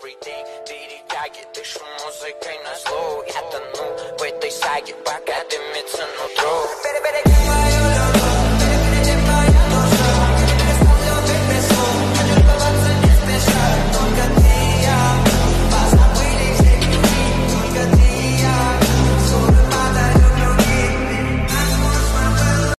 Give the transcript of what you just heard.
Every day, everything дышу музыкой на зло Я тону в этой саге, пока дымится